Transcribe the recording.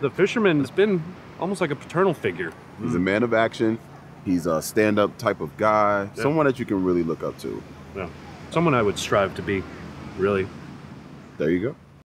The fisherman has been almost like a paternal figure. He's a man of action. He's a stand-up type of guy. Yeah. Someone that you can really look up to. Yeah. Someone I would strive to be, really. There you go.